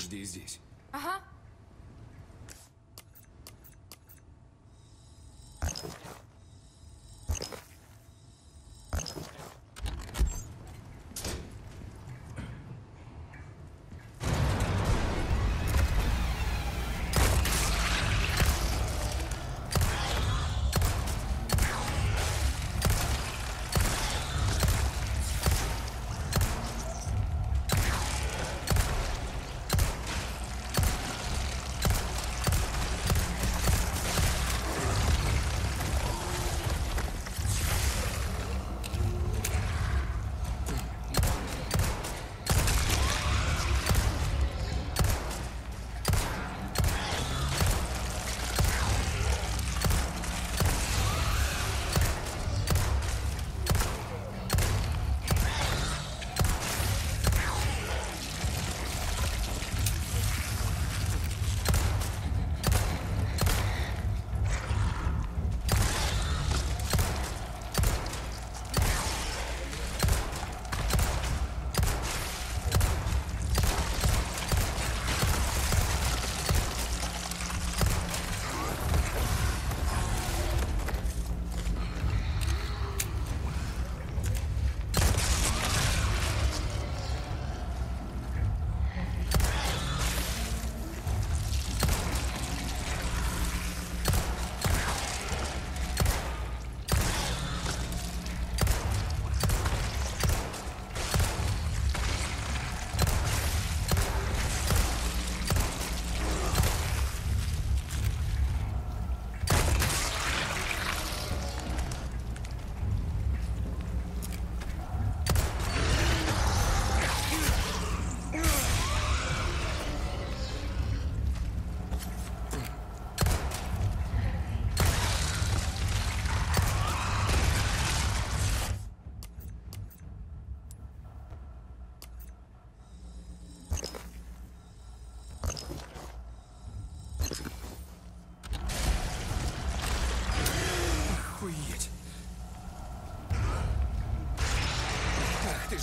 Жди здесь. Ага.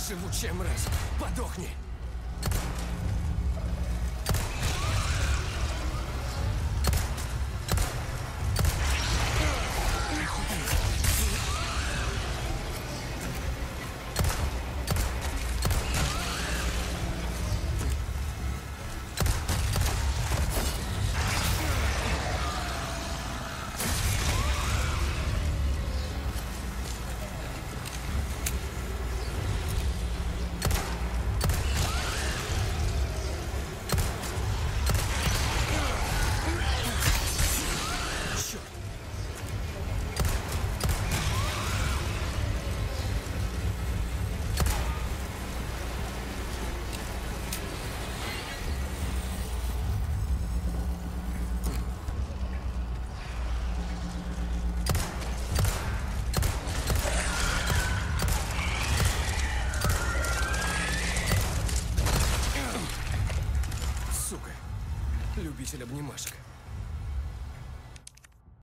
Ах ты живучая мразь. Подохни. Любитель обнимашек.